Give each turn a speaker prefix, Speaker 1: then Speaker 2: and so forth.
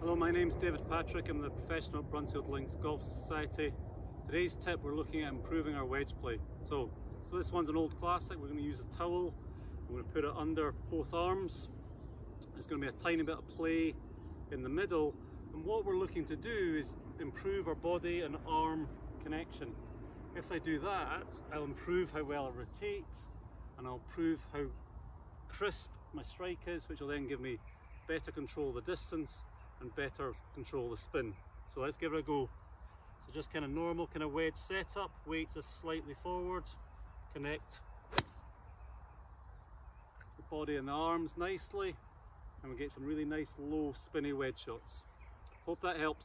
Speaker 1: Hello, my name's David Patrick. I'm the professional at Bruntsfield Links Golf Society. Today's tip, we're looking at improving our wedge play. So, so this one's an old classic. We're going to use a towel. I'm going to put it under both arms. There's going to be a tiny bit of play in the middle. And what we're looking to do is improve our body and arm connection. If I do that, I'll improve how well I rotate and I'll improve how crisp my strike is, which will then give me better control of the distance and better control the spin. So let's give it a go. So just kind of normal kind of wedge setup, weight just slightly forward, connect the body and the arms nicely, and we get some really nice low spinny wedge shots. Hope that helps.